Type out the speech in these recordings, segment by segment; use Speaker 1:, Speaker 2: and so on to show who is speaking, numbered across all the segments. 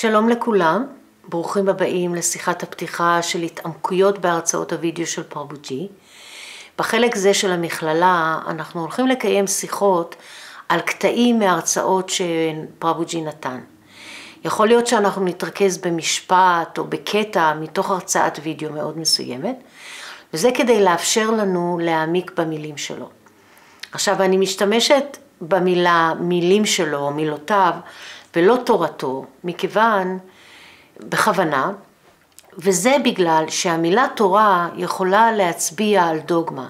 Speaker 1: שלום לכולם, ברוכים הבאים לשיחת הפתיחה של התעמקויות בהרצאות הוידאו של פרבוג'י. בחלק זה של המכללה אנחנו הולכים לקיים שיחות על קטעים מהרצאות שפרבוג'י נתן. יכול להיות שאנחנו נתרכז במשפט או בקטע מתוך הרצאת וידאו מאוד מסוימת, וזה כדי לאפשר לנו להעמיק במילים שלו. עכשיו אני משתמשת במילה מילים שלו, או מילותיו, ולא תורתו, מכיוון, בכוונה, וזה בגלל שהמילה תורה יכולה להצביע על דוגמה.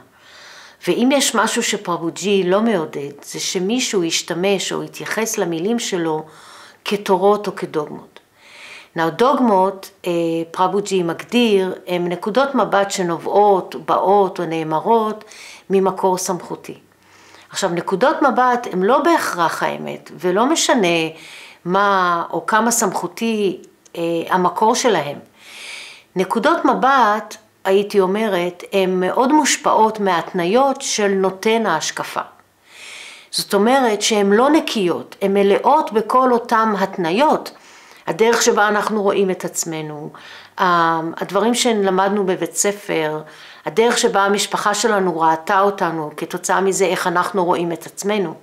Speaker 1: ואם יש משהו שפרבוג'י לא מעודד, זה שמישהו ישתמש או יתייחס למילים שלו כתורות או כדוגמות. נאו דוגמות, אה, פרבוג'י מגדיר, הן נקודות מבט שנובעות, באות או נאמרות ממקור סמכותי. עכשיו, נקודות מבט הן לא בהכרח האמת, ולא משנה מה או כמה סמכותי אה, המקור שלהם. נקודות מבט, הייתי אומרת, הן מאוד מושפעות מהתניות של נותן ההשקפה. זאת אומרת שהן לא נקיות, הן מלאות בכל אותן התניות, הדרך שבה אנחנו רואים את עצמנו, הדברים שלמדנו בבית ספר, הדרך שבה המשפחה שלנו ראתה אותנו, כתוצאה מזה איך אנחנו רואים את עצמנו.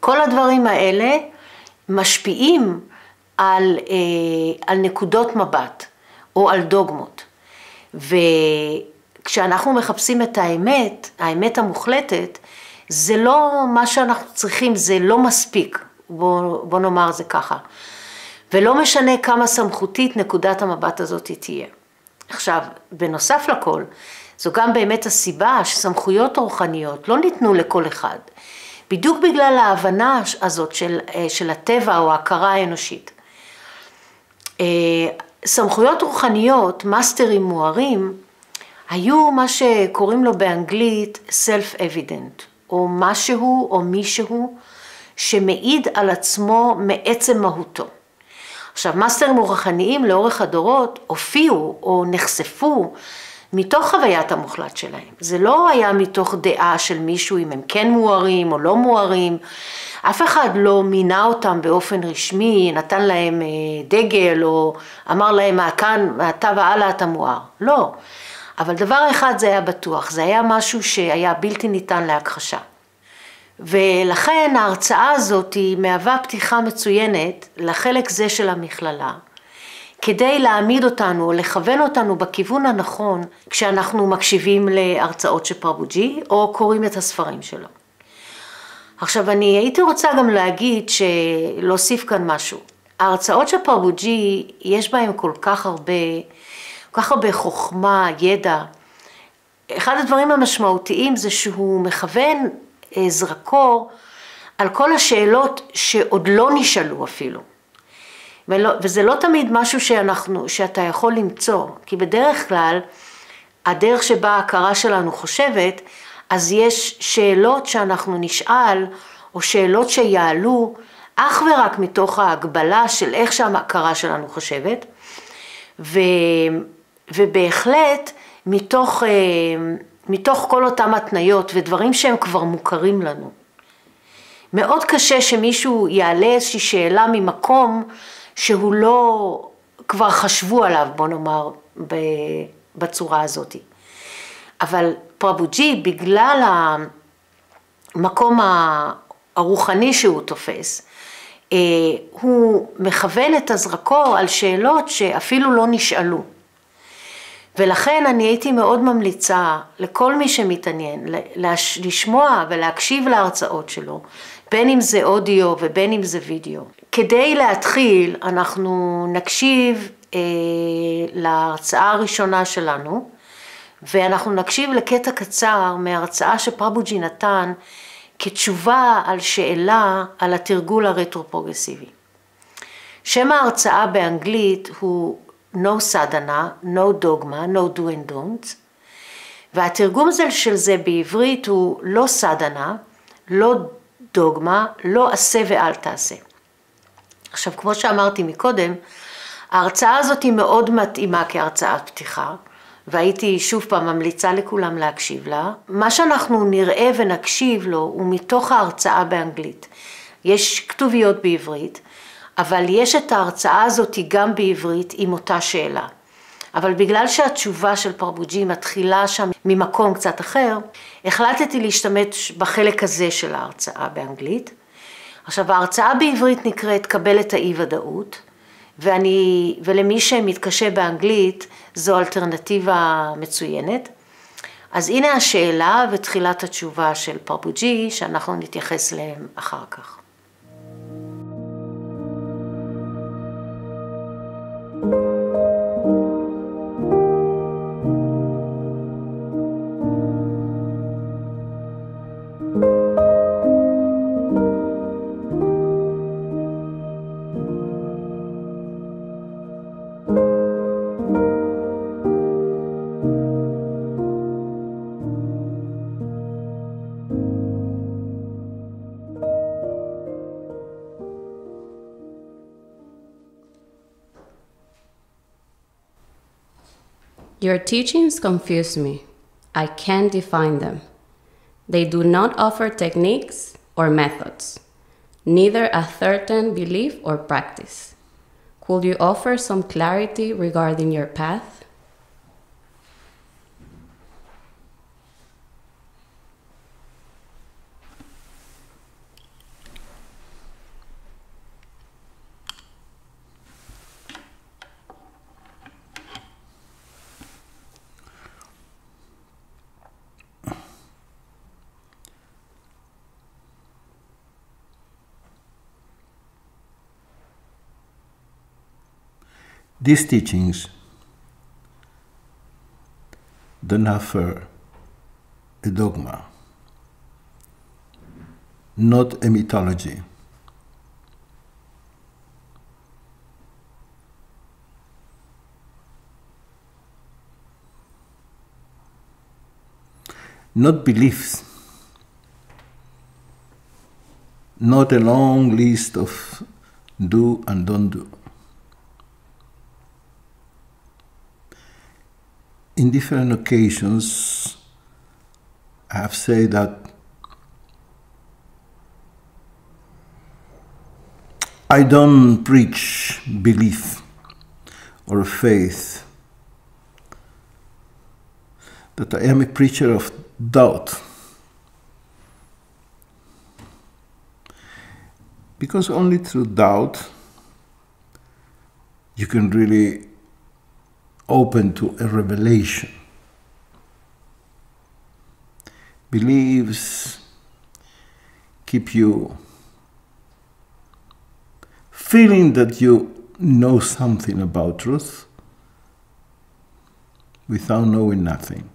Speaker 1: כל הדברים האלה משפיעים על, אה, על נקודות מבט או על דוגמות. וכשאנחנו מחפשים את האמת, האמת המוחלטת, זה לא מה שאנחנו צריכים, זה לא מספיק, בוא, בוא נאמר זה ככה. ולא משנה כמה סמכותית נקודת המבט הזאת תהיה. עכשיו, בנוסף לכל, זו גם באמת הסיבה שסמכויות רוחניות לא ניתנו לכל אחד. בדיוק בגלל ההבנה הזאת של, אה, של הטבע או ההכרה האנושית. אה, סמכויות רוחניות, מאסטרים מוארים, היו מה שקוראים לו באנגלית self-evident, או משהו או מישהו שמעיד על עצמו מעצם מהותו. עכשיו, מאסטרים רוחניים לאורך הדורות הופיעו או נחשפו מתוך חוויית המוחלט שלהם. זה לא היה מתוך דעה של מישהו אם הם כן מוארים או לא מוארים. אף אחד לא מינה אותם באופן רשמי, נתן להם אה, דגל או אמר להם מכאן, מעתה והלאה אתה מואר. לא. אבל דבר אחד זה היה בטוח, זה היה משהו שהיה בלתי ניתן להכחשה. ולכן ההרצאה הזאת היא מהווה פתיחה מצוינת לחלק זה של המכללה. כדי להעמיד אותנו או לכוון אותנו בכיוון הנכון כשאנחנו מקשיבים להרצאות של פרבוג'י או קוראים את הספרים שלו. עכשיו אני הייתי רוצה גם להגיד, להוסיף כאן משהו. ההרצאות של פרבוג'י יש בהן כל כך הרבה, כל כך הרבה חוכמה, ידע. אחד הדברים המשמעותיים זה שהוא מכוון אה, זרקור על כל השאלות שעוד לא נשאלו אפילו. ולא, וזה לא תמיד משהו שאנחנו, שאתה יכול למצוא, כי בדרך כלל הדרך שבה ההכרה שלנו חושבת, אז יש שאלות שאנחנו נשאל, או שאלות שיעלו, אך ורק מתוך ההגבלה של איך שההכרה שלנו חושבת, ו, ובהחלט מתוך, אה, מתוך כל אותם התניות ודברים שהם כבר מוכרים לנו. מאוד קשה שמישהו יעלה איזושהי שאלה ממקום שהוא לא, כבר חשבו עליו, בוא נאמר, בצורה הזאת. אבל פרבוג'י, בגלל המקום הרוחני שהוא תופס, אה, הוא מכוון את הזרקור על שאלות שאפילו לא נשאלו. ולכן אני הייתי מאוד ממליצה לכל מי שמתעניין לשמוע ולהקשיב להרצאות שלו, בין אם זה אודיו ובין אם זה וידאו. כדי להתחיל, אנחנו נקשיב אה, להרצאה הראשונה שלנו, ואנחנו נקשיב לקטע קצר מהרצאה שפרבוג'י נתן כתשובה על שאלה על התרגול הרטרו-פרוגרסיבי. שם ההרצאה באנגלית הוא No sadhana, no dogma, no do and don't, והתרגום של זה בעברית הוא לא סדנה, לא דוגמה, לא עשה ואל תעשה. עכשיו, כמו שאמרתי מקודם, ההרצאה הזאת היא מאוד מתאימה כהרצאת פתיחה, והייתי שוב פעם ממליצה לכולם להקשיב לה. מה שאנחנו נראה ונקשיב לו הוא מתוך ההרצאה באנגלית. יש כתוביות בעברית, אבל יש את ההרצאה הזאת גם בעברית עם אותה שאלה. אבל בגלל שהתשובה של פרבוג'י מתחילה שם ממקום קצת אחר, החלטתי להשתמש בחלק הזה של ההרצאה באנגלית. עכשיו ההרצאה בעברית נקראת קבל את האי ודאות, ואני, ולמי שמתקשה באנגלית זו אלטרנטיבה מצוינת. אז הנה השאלה ותחילת התשובה של פרבוג'י שאנחנו נתייחס אליהם אחר כך.
Speaker 2: Your teachings confuse me. I can't define them. They do not offer techniques or methods, neither a certain belief or practice. Could you offer some clarity regarding your path?
Speaker 3: These teachings don't offer a dogma, not a mythology. Not beliefs, not a long list of do and don't do. In different occasions, I have said that I don't preach belief or faith, that I am a preacher of doubt. Because only through doubt you can really open to a revelation. Beliefs keep you feeling that you know something about truth without knowing nothing.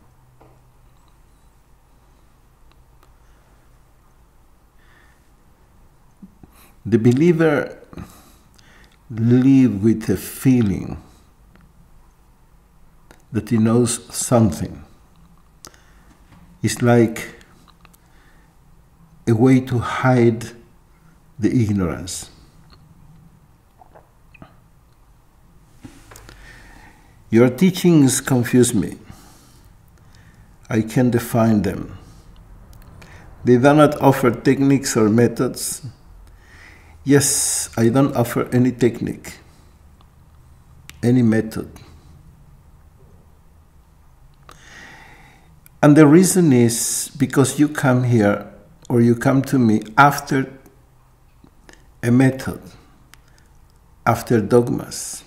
Speaker 3: The believer live with a feeling that he knows something. It's like a way to hide the ignorance. Your teachings confuse me. I can't define them. They do not offer techniques or methods. Yes, I don't offer any technique, any method. And the reason is because you come here or you come to me after a method, after dogmas,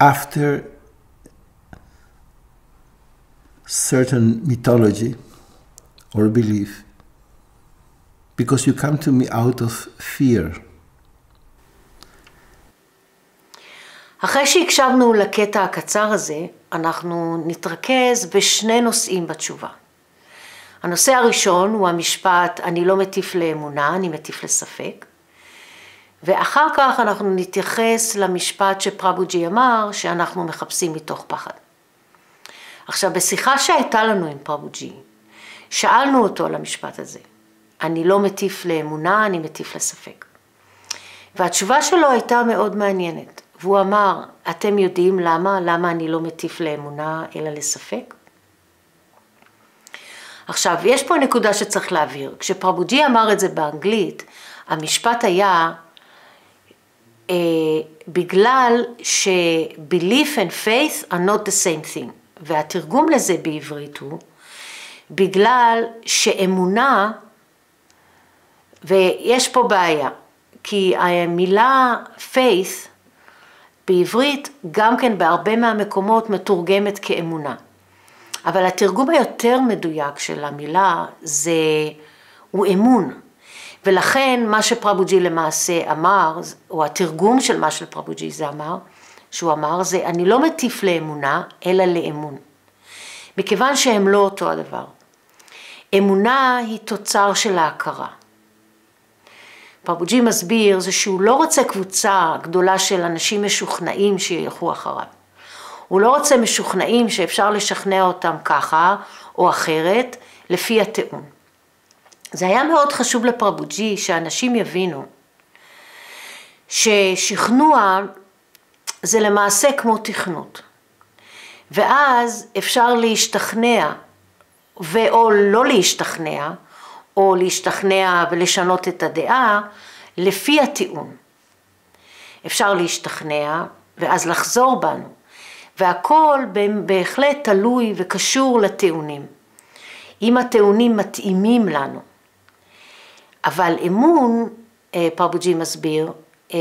Speaker 3: after certain mythology or belief, because you come to me out of fear.
Speaker 1: אחרי שהקשבנו לקטע הקצר הזה, אנחנו נתרכז בשני נושאים בתשובה. הנושא הראשון הוא המשפט אני לא מטיף לאמונה, אני מטיף לספק. ואחר כך אנחנו נתייחס למשפט שפרבוג'י אמר, שאנחנו מחפשים מתוך פחד. עכשיו, בשיחה שהייתה לנו עם פרבוג'י, שאלנו אותו על המשפט הזה. אני לא מטיף לאמונה, אני מטיף לספק. והתשובה שלו הייתה מאוד מעניינת. והוא אמר, אתם יודעים למה? למה אני לא מטיף לאמונה אלא לספק? עכשיו, יש פה נקודה שצריך להבהיר. כשפרבוג'י אמר את זה באנגלית, המשפט היה, אה, בגלל ש-belief and faith are not the same thing, והתרגום לזה בעברית הוא, בגלל שאמונה, ויש פה בעיה, כי המילה faith בעברית גם כן בהרבה מהמקומות מתורגמת כאמונה. אבל התרגום היותר מדויק של המילה זה, הוא אמון. ולכן מה שפרבוג'י למעשה אמר, או התרגום של מה שפרבוג'י זה אמר, שהוא אמר זה אני לא מטיף לאמונה, אלא לאמון. מכיוון שהם לא אותו הדבר. אמונה היא תוצר של ההכרה. פרבוג'י מסביר זה שהוא לא רוצה קבוצה גדולה של אנשים משוכנעים שילכו אחריו. הוא לא רוצה משוכנעים שאפשר לשכנע אותם ככה או אחרת לפי הטיעון. זה היה מאוד חשוב לפרבוג'י שאנשים יבינו ששכנוע זה למעשה כמו תכנות. ואז אפשר להשתכנע ואו לא להשתכנע, או להשתכנע ולשנות את הדעה לפי הטיעון. אפשר להשתכנע ואז לחזור בנו, והכל בהחלט תלוי וקשור לטיעונים. אם הטיעונים מתאימים לנו. אבל אמון, אה, פרבוג'י מסביר, אה,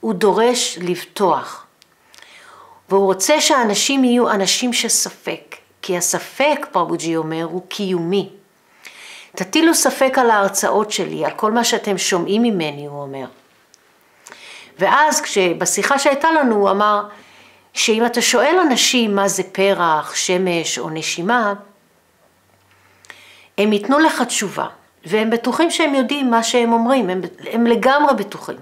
Speaker 1: הוא דורש לבטוח. והוא רוצה שהאנשים יהיו אנשים שספק, כי הספק, פרבוג'י אומר, הוא קיומי. תטילו ספק על ההרצאות שלי, על כל מה שאתם שומעים ממני, הוא אומר. ואז כשבשיחה שהייתה לנו הוא אמר שאם אתה שואל אנשים מה זה פרח, שמש או נשימה, הם ייתנו לך תשובה, והם בטוחים שהם יודעים מה שהם אומרים, הם, הם לגמרי בטוחים.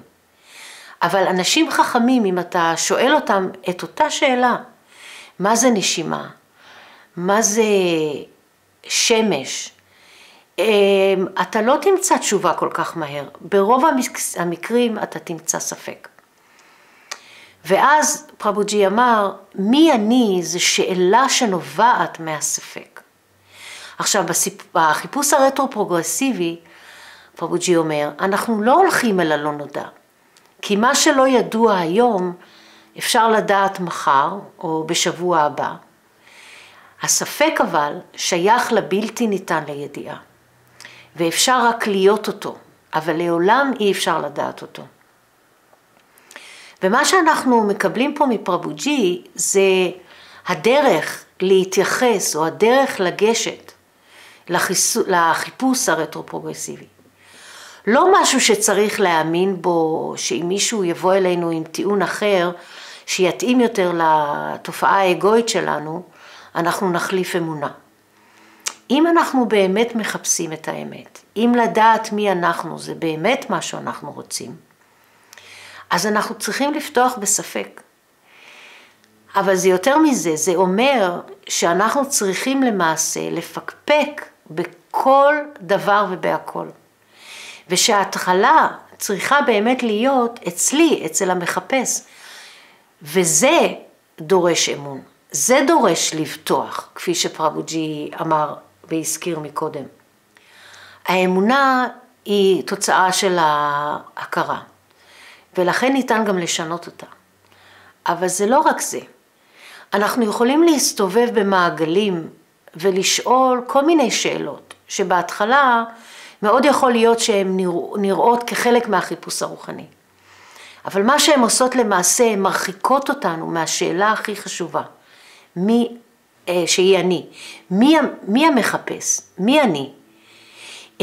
Speaker 1: אבל אנשים חכמים, אם אתה שואל אותם את אותה שאלה, מה זה נשימה? מה זה שמש? אמ, אתה לא תמצא תשובה כל כך מהר. ברוב המקרים אתה תמצא ספק. ואז פרבוג'י אמר, מי אני זו שאלה שנובעת מהספק. עכשיו, בחיפוש הרטרו-פרוגרסיבי, פרבוג'י אומר, אנחנו לא הולכים אל הלא נודע. כי מה שלא ידוע היום, אפשר לדעת מחר או בשבוע הבא. הספק אבל שייך לבלתי ניתן לידיעה. ואפשר רק להיות אותו, אבל לעולם אי אפשר לדעת אותו. ומה שאנחנו מקבלים פה מפרבוג'י זה הדרך להתייחס או הדרך לגשת. לחיפוש הרטרו-פרוגרסיבי. לא משהו שצריך להאמין בו, שאם מישהו יבוא אלינו עם טיעון אחר, שיתאים יותר לתופעה האגואית שלנו, אנחנו נחליף אמונה. אם אנחנו באמת מחפשים את האמת, אם לדעת מי אנחנו זה באמת מה שאנחנו רוצים, אז אנחנו צריכים לפתוח בספק. אבל זה יותר מזה, זה אומר שאנחנו צריכים למעשה לפקפק בכל דבר ובהכל. ושההתחלה צריכה באמת להיות אצלי, אצל המחפש. וזה דורש אמון, זה דורש לבטוח, כפי שפרבוג'י אמר והזכיר מקודם. האמונה היא תוצאה של ההכרה, ולכן ניתן גם לשנות אותה. אבל זה לא רק זה. אנחנו יכולים להסתובב במעגלים ולשאול כל מיני שאלות, שבהתחלה מאוד יכול להיות שהן נראות כחלק מהחיפוש הרוחני. אבל מה שהן עושות למעשה, הן מרחיקות אותנו מהשאלה הכי חשובה, מי, שהיא אני, מי, מי המחפש, מי אני?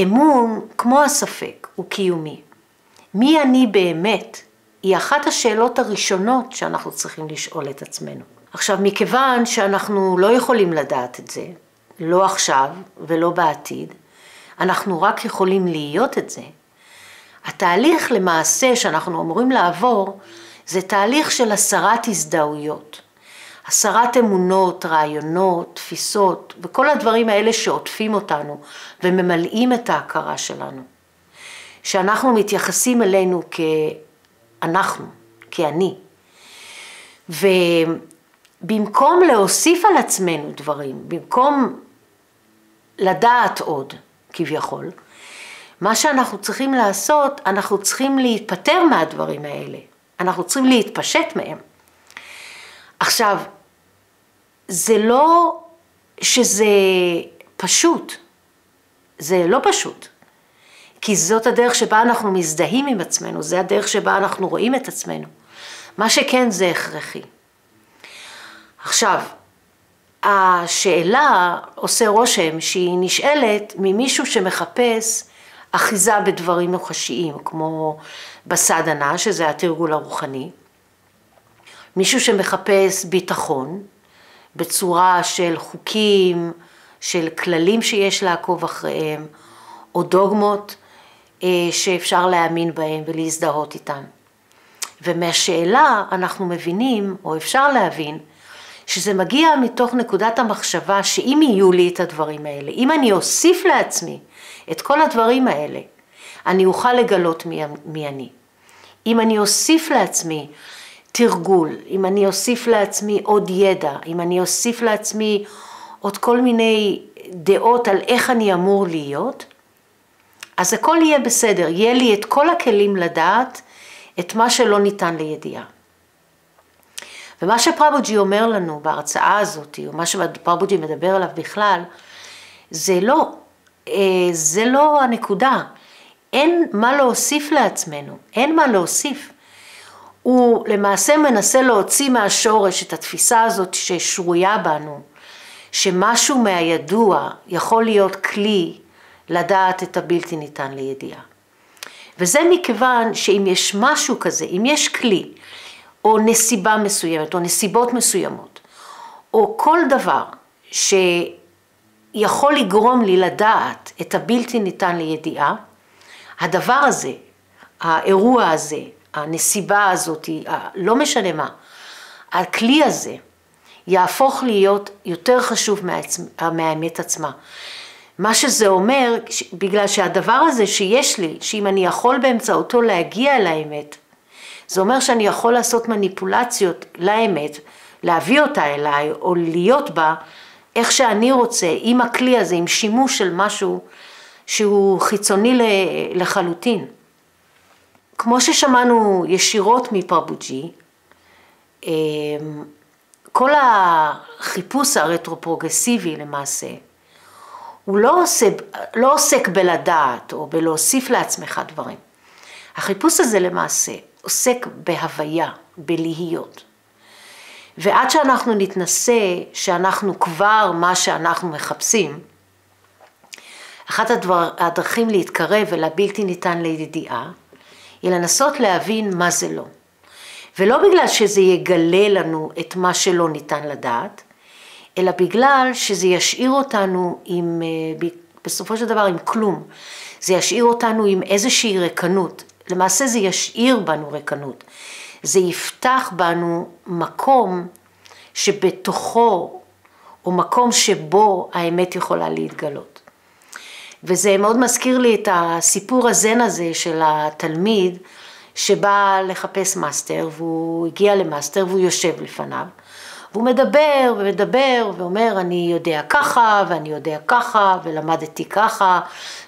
Speaker 1: אמון, כמו הספק, הוא קיומי. מי אני באמת, היא אחת השאלות הראשונות שאנחנו צריכים לשאול את עצמנו. עכשיו, מכיוון שאנחנו לא יכולים לדעת את זה, לא עכשיו ולא בעתיד, אנחנו רק יכולים להיות את זה. התהליך למעשה שאנחנו אמורים לעבור, זה תהליך של הסרת הזדהויות. הסרת אמונות, רעיונות, תפיסות, וכל הדברים האלה שעוטפים אותנו וממלאים את ההכרה שלנו. שאנחנו מתייחסים אלינו כאנחנו, כאני. ובמקום להוסיף על עצמנו דברים, במקום לדעת עוד, כביכול, מה שאנחנו צריכים לעשות, אנחנו צריכים להיפטר מהדברים האלה. אנחנו צריכים להתפשט מהם. עכשיו, זה לא שזה פשוט, זה לא פשוט, כי זאת הדרך שבה אנחנו מזדהים עם עצמנו, זה הדרך שבה אנחנו רואים את עצמנו. מה שכן זה הכרחי. עכשיו, השאלה עושה רושם שהיא נשאלת ממישהו שמחפש אחיזה בדברים מוחשיים, כמו בסדנה, שזה התרגול הרוחני, מישהו שמחפש ביטחון בצורה של חוקים, של כללים שיש לעקוב אחריהם, או דוגמות אה, שאפשר להאמין בהם ולהזדהות איתם. ומהשאלה אנחנו מבינים, או אפשר להבין, שזה מגיע מתוך נקודת המחשבה שאם יהיו לי את הדברים האלה, אם אני אוסיף לעצמי את כל הדברים האלה, אני אוכל לגלות מי, מי אני. אם אני אוסיף לעצמי תרגול, אם אני אוסיף לעצמי עוד ידע, אם אני אוסיף לעצמי עוד כל מיני דעות על איך אני אמור להיות, אז הכל יהיה בסדר, יהיה לי את כל הכלים לדעת את מה שלא ניתן לידיעה. ומה שפרבוג'י אומר לנו בהרצאה הזאת, או מה שפרבוג'י מדבר עליו בכלל, זה לא, אה, זה לא הנקודה. אין מה להוסיף לעצמנו, אין מה להוסיף. הוא למעשה מנסה להוציא מהשורש את התפיסה הזאת ששרויה בנו, שמשהו מהידוע יכול להיות כלי לדעת את הבלתי ניתן לידיעה. וזה מכיוון שאם יש משהו כזה, אם יש כלי, או נסיבה מסוימת, או נסיבות מסוימות, או כל דבר שיכול לגרום לי לדעת את הבלתי ניתן לידיעה, הדבר הזה, האירוע הזה, הנסיבה הזאת, לא משנה מה, הכלי הזה יהפוך להיות יותר חשוב מהאמת עצמה. מה שזה אומר, בגלל שהדבר הזה שיש לי, שאם אני יכול באמצעותו להגיע אל האמת, זה אומר שאני יכול לעשות מניפולציות לאמת, להביא אותה אליי או להיות בה איך שאני רוצה, עם הכלי הזה, עם שימוש של משהו שהוא חיצוני לחלוטין. כמו ששמענו ישירות מפרבוג'י, אמ, כל החיפוש הרטרופרוגרסיבי למעשה, הוא לא עוסק, לא עוסק בלדעת או בלהוסיף לעצמך דברים. החיפוש הזה למעשה עוסק בהוויה, בלהיות. ועד שאנחנו נתנסה שאנחנו כבר מה שאנחנו מחפשים, אחת הדבר, הדרכים להתקרב אל הבלתי ניתן לידיעה, היא לנסות להבין מה זה לא. ולא בגלל שזה יגלה לנו את מה שלא ניתן לדעת, אלא בגלל שזה ישאיר אותנו עם, אה, בסופו של דבר עם כלום. זה ישאיר אותנו עם איזושהי רקנות. למעשה זה ישאיר בנו רקנות. זה יפתח בנו מקום שבתוכו, או מקום שבו האמת יכולה להתגלות. וזה מאוד מזכיר לי את הסיפור הזן הזה של התלמיד שבא לחפש מאסטר והוא הגיע למאסטר והוא יושב לפניו. והוא מדבר ומדבר ואומר אני יודע ככה ואני יודע ככה ולמדתי ככה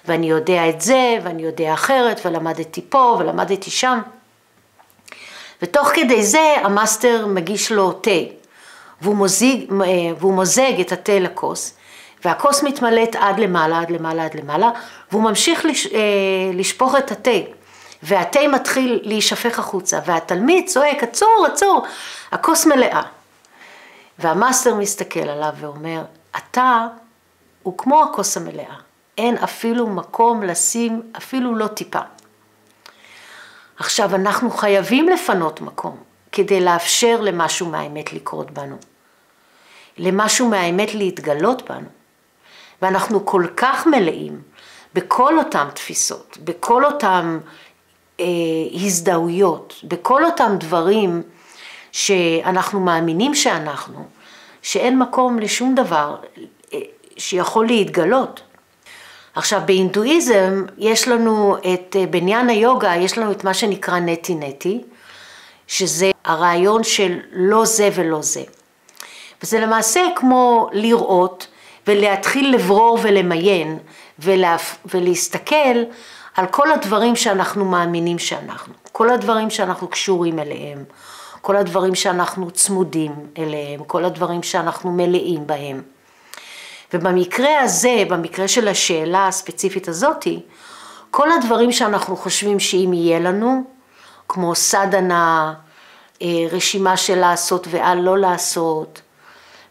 Speaker 1: ואני יודע את זה ואני יודע אחרת ולמדתי פה ולמדתי שם. ותוך כדי זה המאסטר מגיש לו תה והוא, מוזיג, והוא מוזג את התה לכוס והכוס מתמלאת עד למעלה, עד למעלה, עד למעלה והוא ממשיך לש, אה, לשפוך את התה. והתה מתחיל להישפך החוצה והתלמיד צועק עצור עצור! הכוס מלאה. והמאסטר מסתכל עליו ואומר, אתה הוא כמו הכוס המלאה, אין אפילו מקום לשים אפילו לא טיפה. עכשיו אנחנו חייבים לפנות מקום כדי לאפשר למשהו מהאמת לקרות בנו, למשהו מהאמת להתגלות בנו, ואנחנו כל כך מלאים בכל אותם תפיסות, בכל אותם אה, הזדהויות, בכל אותם דברים שאנחנו מאמינים שאנחנו, שאין מקום לשום דבר אה, שיכול להתגלות. עכשיו בהינדואיזם יש לנו את אה, בניין היוגה, יש לנו את מה שנקרא נטי נטי, שזה הרעיון של לא זה ולא זה. וזה למעשה כמו לראות ולהתחיל לברור ולמיין ולה, ולהסתכל על כל הדברים שאנחנו מאמינים שאנחנו. כל הדברים שאנחנו קשורים אליהם, כל הדברים שאנחנו צמודים אליהם, כל הדברים שאנחנו מלאים בהם. ובמקרה הזה, במקרה של השאלה הספציפית הזאתי, כל הדברים שאנחנו חושבים שאם יהיה לנו, כמו סדנה, אה, רשימה של לעשות ועל לא לעשות,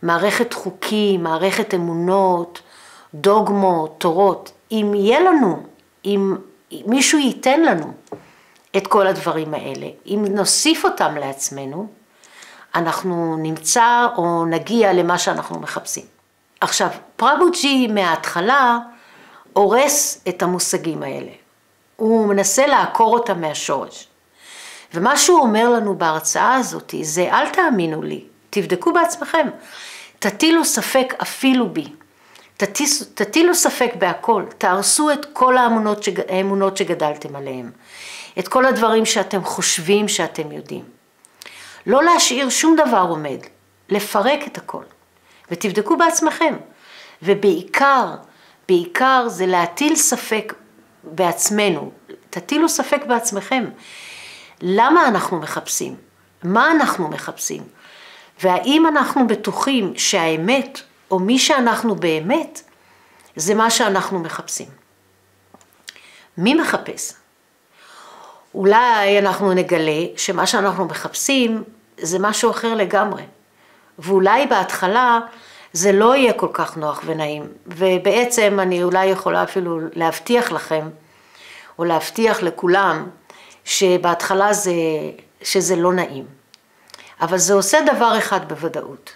Speaker 1: מערכת חוקים, מערכת אמונות, דוגמות, תורות, אם יהיה לנו, אם מישהו ייתן לנו את כל הדברים האלה, אם נוסיף אותם לעצמנו, אנחנו נמצא או נגיע למה שאנחנו מחפשים. עכשיו, פרבוג'י מההתחלה הורס את המושגים האלה. הוא מנסה לעקור אותם מהשורש. ומה שהוא אומר לנו בהרצאה הזאת זה אל תאמינו לי, תבדקו בעצמכם, תטילו ספק אפילו בי, תטילו ספק בהכל, תהרסו את כל האמונות, שג, האמונות שגדלתם עליהן, את כל הדברים שאתם חושבים שאתם יודעים. לא להשאיר שום דבר עומד, לפרק את הכל, ותבדקו בעצמכם, ובעיקר, בעיקר זה להטיל ספק בעצמנו, תטילו ספק בעצמכם. למה אנחנו מחפשים? מה אנחנו מחפשים? והאם אנחנו בטוחים שהאמת, או מי שאנחנו באמת, זה מה שאנחנו מחפשים. מי מחפש? אולי אנחנו נגלה שמה שאנחנו מחפשים זה משהו אחר לגמרי. ואולי בהתחלה זה לא יהיה כל כך נוח ונעים. ובעצם אני אולי יכולה אפילו להבטיח לכם, או להבטיח לכולם, שבהתחלה זה, שזה לא נעים. אבל זה עושה דבר אחד בוודאות,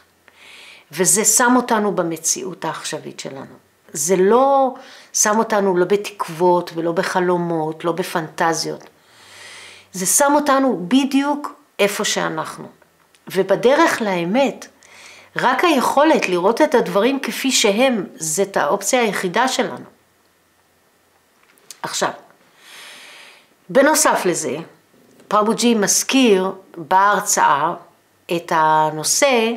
Speaker 1: וזה שם אותנו במציאות העכשווית שלנו. זה לא שם אותנו לא בתקוות ולא בחלומות, לא בפנטזיות. זה שם אותנו בדיוק איפה שאנחנו. ובדרך לאמת, רק היכולת לראות את הדברים כפי שהם, זאת האופציה היחידה שלנו. עכשיו, בנוסף לזה, פרבוג'י מזכיר בהרצאה את הנושא,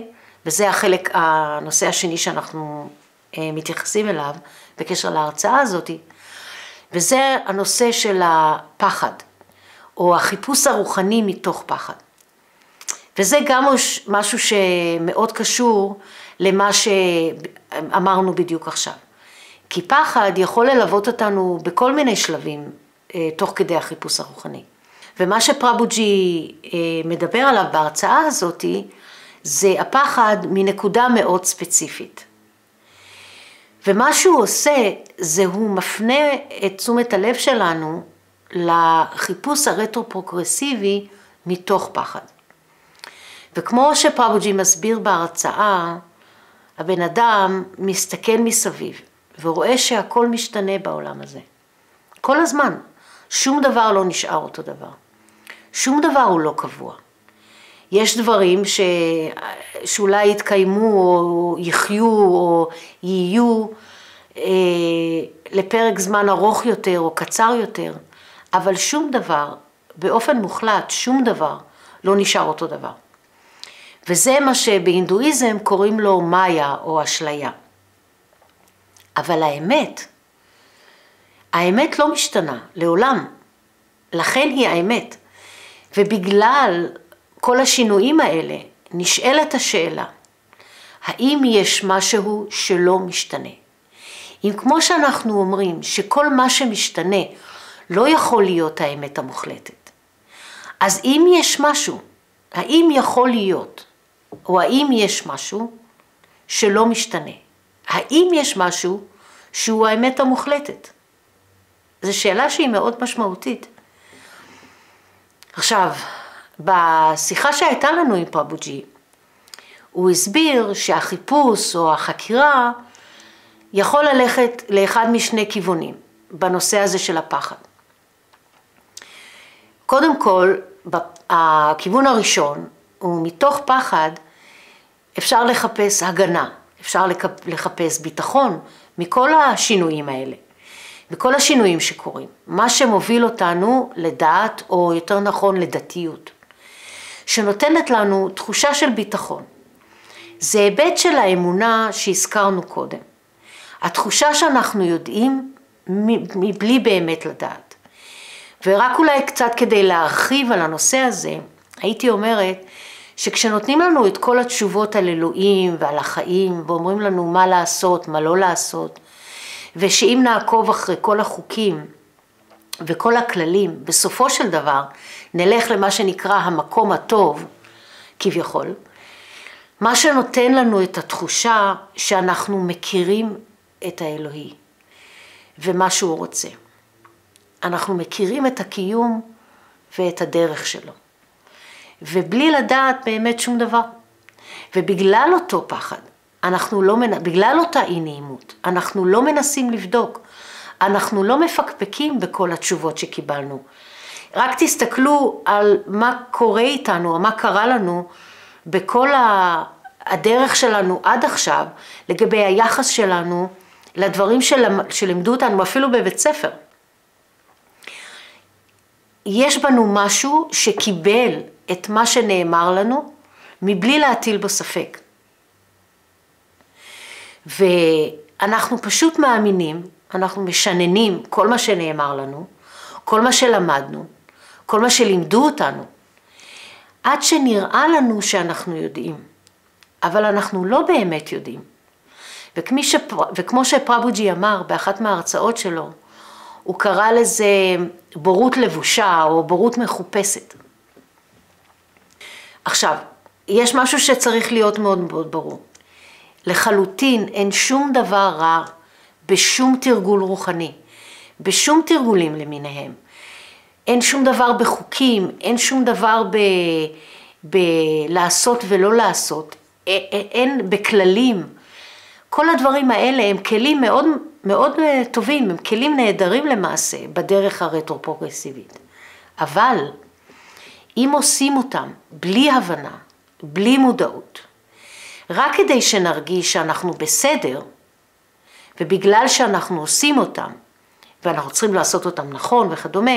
Speaker 1: וזה החלק, הנושא השני שאנחנו אה, מתייחסים אליו בקשר להרצאה הזאת, וזה הנושא של הפחד, או החיפוש הרוחני מתוך פחד. וזה גם משהו שמאוד קשור למה שאמרנו בדיוק עכשיו. כי פחד יכול ללוות אותנו בכל מיני שלבים אה, תוך כדי החיפוש הרוחני. ומה שפרבוג'י אה, מדבר עליו בהרצאה הזאתי, זה הפחד מנקודה מאוד ספציפית. ומה שהוא עושה, זה הוא מפנה את תשומת הלב שלנו לחיפוש הרטרו-פרוגרסיבי מתוך פחד. וכמו שפרבוג'י מסביר בהרצאה, הבן אדם מסתכל מסביב ורואה שהכל משתנה בעולם הזה. כל הזמן. שום דבר לא נשאר אותו דבר. שום דבר הוא לא קבוע. יש דברים ש... שאולי יתקיימו או יחיו או יהיו אה, לפרק זמן ארוך יותר או קצר יותר, אבל שום דבר, באופן מוחלט, שום דבר לא נשאר אותו דבר. וזה מה שבהינדואיזם קוראים לו מאיה או אשליה. אבל האמת, האמת לא משתנה, לעולם. לכן היא האמת. ובגלל כל השינויים האלה, נשאלת השאלה, האם יש משהו שלא משתנה? אם כמו שאנחנו אומרים שכל מה שמשתנה לא יכול להיות האמת המוחלטת, אז אם יש משהו, האם יכול להיות, או האם יש משהו שלא משתנה? האם יש משהו שהוא האמת המוחלטת? זו שאלה שהיא מאוד משמעותית. עכשיו, בשיחה שהייתה לנו עם פרבוג'י, הוא הסביר שהחיפוש או החקירה יכול ללכת לאחד משני כיוונים בנושא הזה של הפחד. קודם כל, הכיוון הראשון הוא מתוך פחד אפשר לחפש הגנה, אפשר לחפש ביטחון מכל השינויים האלה. בכל השינויים שקורים, מה שמוביל אותנו לדעת, או יותר נכון לדתיות, שנותנת לנו תחושה של ביטחון. זה היבט של האמונה שהזכרנו קודם. התחושה שאנחנו יודעים מבלי באמת לדעת. ורק אולי קצת כדי להרחיב על הנושא הזה, הייתי אומרת שכשנותנים לנו את כל התשובות על אלוהים ועל החיים, ואומרים לנו מה לעשות, מה לא לעשות, ושאם נעקוב אחרי כל החוקים וכל הכללים, בסופו של דבר נלך למה שנקרא המקום הטוב, כביכול, מה שנותן לנו את התחושה שאנחנו מכירים את האלוהי ומה שהוא רוצה. אנחנו מכירים את הקיום ואת הדרך שלו. ובלי לדעת באמת שום דבר. ובגלל אותו פחד, אנחנו לא. בגלל אותה אי נעימות, אנחנו לא מנסים לבדוק, אנחנו לא מפקפקים בכל התשובות שקיבלנו. רק תסתכלו על מה קורה איתנו, או מה קרה לנו בכל הדרך שלנו עד עכשיו, לגבי היחס שלנו לדברים שלימדו אותנו, אפילו בבית ספר. יש בנו משהו שקיבל את מה שנאמר לנו מבלי להטיל בו ספק. ואנחנו פשוט מאמינים, אנחנו משננים כל מה שנאמר לנו, כל מה שלמדנו, כל מה שלימדו אותנו, עד שנראה לנו שאנחנו יודעים, אבל אנחנו לא באמת יודעים. שפר... וכמו שפרבוג'י אמר באחת מההרצאות שלו, הוא קרא לזה בורות לבושה או בורות מחופשת. עכשיו, יש משהו שצריך להיות מאוד מאוד ברור. לחלוטין אין שום דבר רע בשום תרגול רוחני, בשום תרגולים למיניהם. אין שום דבר בחוקים, אין שום דבר ב... בלעשות ולא לעשות, אין בכללים. כל הדברים האלה הם כלים מאוד, מאוד אה, טובים, הם כלים נהדרים למעשה בדרך הרטרו-פרוגרסיבית. אבל אם עושים אותם בלי הבנה, בלי מודעות, רק כדי שנרגיש שאנחנו בסדר, ובגלל שאנחנו עושים אותם, ואנחנו צריכים לעשות אותם נכון וכדומה,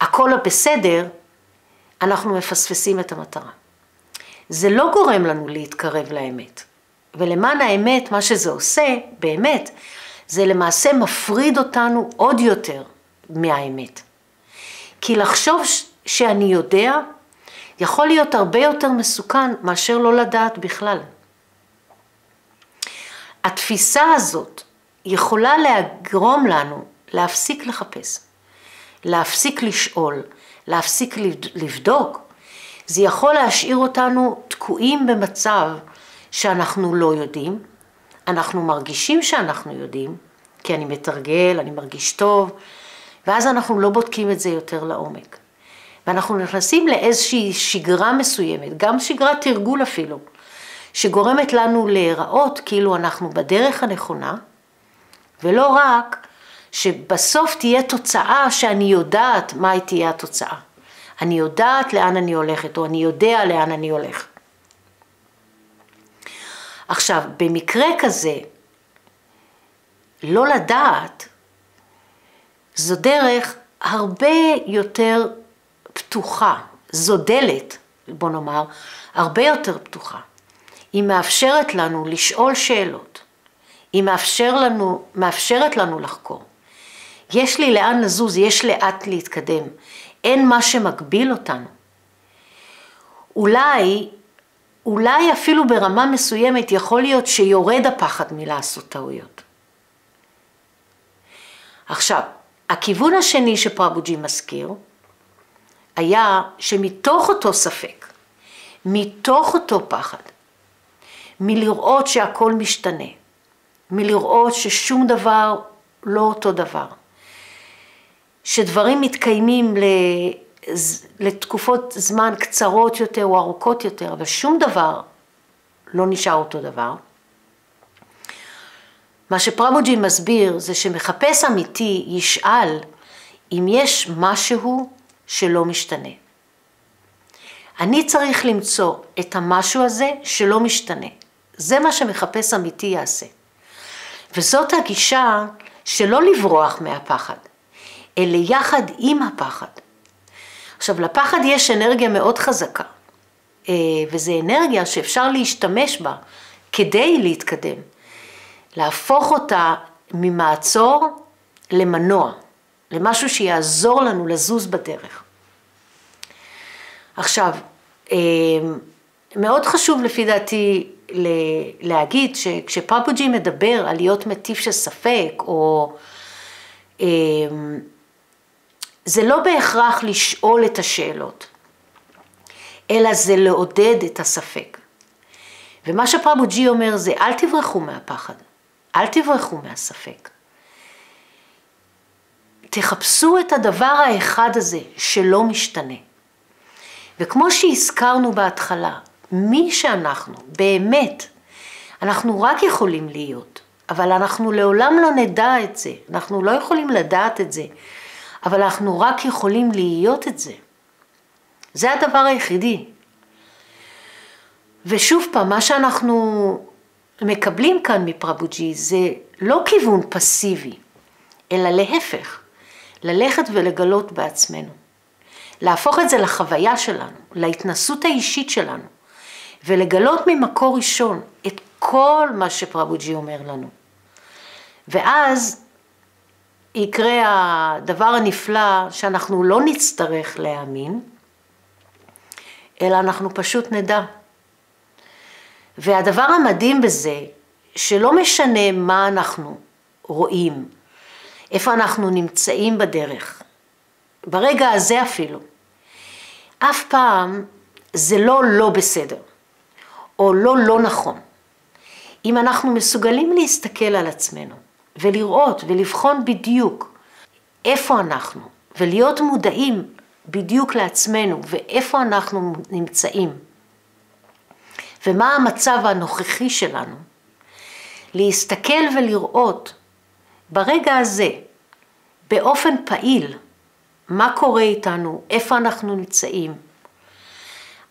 Speaker 1: הכל בסדר, אנחנו מפספסים את המטרה. זה לא גורם לנו להתקרב לאמת. ולמען האמת, מה שזה עושה, באמת, זה למעשה מפריד אותנו עוד יותר מהאמת. כי לחשוב שאני יודע, יכול להיות הרבה יותר מסוכן מאשר לא לדעת בכלל. התפיסה הזאת יכולה לגרום לנו להפסיק לחפש, להפסיק לשאול, להפסיק לבדוק. זה יכול להשאיר אותנו תקועים במצב שאנחנו לא יודעים, אנחנו מרגישים שאנחנו יודעים, כי אני מתרגל, אני מרגיש טוב, ואז אנחנו לא בודקים את זה יותר לעומק. ואנחנו נכנסים לאיזושהי שגרה מסוימת, גם שגרת תרגול אפילו, שגורמת לנו להיראות כאילו אנחנו בדרך הנכונה, ולא רק שבסוף תהיה תוצאה שאני יודעת מה תהיה התוצאה. אני יודעת לאן אני הולכת, או אני יודע לאן אני הולך. עכשיו, במקרה כזה, לא לדעת, זו דרך הרבה יותר פתוחה, זו דלת, בוא נאמר, הרבה יותר פתוחה. היא מאפשרת לנו לשאול שאלות, היא מאפשר לנו, מאפשרת לנו לחקור. יש לי לאן לזוז, יש לאט להתקדם, אין מה שמגביל אותנו. אולי, אולי אפילו ברמה מסוימת יכול להיות שיורד הפחד מלעשות טעויות. עכשיו, הכיוון השני שפרבוג'י מזכיר, היה שמתוך אותו ספק, מתוך אותו פחד, מלראות שהכל משתנה, מלראות ששום דבר לא אותו דבר, שדברים מתקיימים לתקופות זמן קצרות יותר או ארוכות יותר, אבל שום דבר לא נשאר אותו דבר. מה שפרמוג'י מסביר זה שמחפש אמיתי ישאל אם יש משהו שלא משתנה. אני צריך למצוא את המשהו הזה שלא משתנה. זה מה שמחפש אמיתי יעשה. וזאת הגישה שלא לברוח מהפחד, אלא יחד עם הפחד. עכשיו, לפחד יש אנרגיה מאוד חזקה, אה, וזו אנרגיה שאפשר להשתמש בה כדי להתקדם. להפוך אותה ממעצור למנוע. למשהו שיעזור לנו לזוז בדרך. עכשיו, אה, מאוד חשוב לפי דעתי להגיד שכשפאפוג'י מדבר על להיות מטיף של ספק, או אה, זה לא בהכרח לשאול את השאלות, אלא זה לעודד את הספק. ומה שפאבוג'י אומר זה אל תברחו מהפחד, אל תברחו מהספק. תחפשו את הדבר האחד הזה שלא משתנה. וכמו שהזכרנו בהתחלה, מי שאנחנו, באמת, אנחנו רק יכולים להיות, אבל אנחנו לעולם לא נדע את זה, אנחנו לא יכולים לדעת את זה, אבל אנחנו רק יכולים להיות את זה. זה הדבר היחידי. ושוב פעם, מה שאנחנו מקבלים כאן מפרבוג'י זה לא כיוון פסיבי, אלא להפך, ללכת ולגלות בעצמנו. להפוך את זה לחוויה שלנו, להתנסות האישית שלנו, ולגלות ממקור ראשון את כל מה שפרבוג'י אומר לנו. ואז יקרה הדבר הנפלא שאנחנו לא נצטרך להאמין, אלא אנחנו פשוט נדע. והדבר המדהים בזה, שלא משנה מה אנחנו רואים, איפה אנחנו נמצאים בדרך, ברגע הזה אפילו, אף פעם זה לא לא בסדר, או לא לא נכון. אם אנחנו מסוגלים להסתכל על עצמנו ולראות ולבחון בדיוק איפה אנחנו, ולהיות מודעים בדיוק לעצמנו ואיפה אנחנו נמצאים, ומה המצב הנוכחי שלנו, להסתכל ולראות ברגע הזה, באופן פעיל, מה קורה איתנו, איפה אנחנו נמצאים.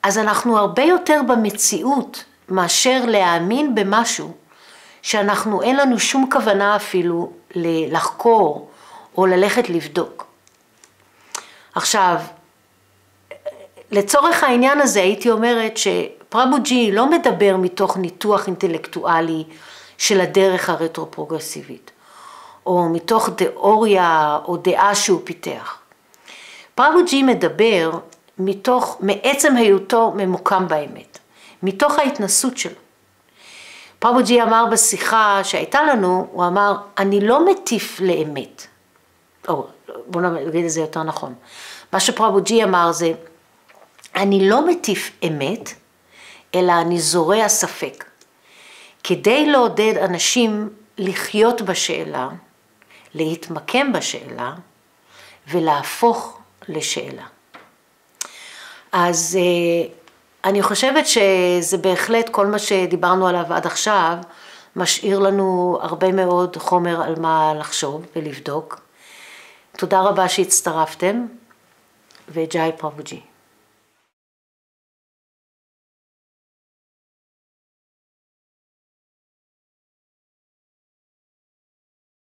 Speaker 1: אז אנחנו הרבה יותר במציאות מאשר להאמין במשהו שאנחנו, אין לנו שום כוונה אפילו לחקור או ללכת לבדוק. עכשיו, לצורך העניין הזה הייתי אומרת שפרבוג'י לא מדבר מתוך ניתוח אינטלקטואלי של הדרך הרטרו-פרוגרסיבית, או מתוך תיאוריה או דעה שהוא פיתח. פרבוג'י מדבר מתוך, מעצם היותו ממוקם באמת, מתוך ההתנסות שלו. פרבוג'י אמר בשיחה שהייתה לנו, הוא אמר, אני לא מטיף לאמת. או בואו נגיד את זה יותר נכון. מה שפרבוג'י אמר זה, אני לא מטיף אמת, אלא אני זורע ספק. כדי לעודד אנשים לחיות בשאלה, להתמקם בשאלה ולהפוך לשאלה. אז אה, אני חושבת שזה בהחלט כל מה שדיברנו עליו עד עכשיו, משאיר לנו הרבה מאוד חומר על מה לחשוב ולבדוק. תודה רבה שהצטרפתם, וג'אי פרבוג'י.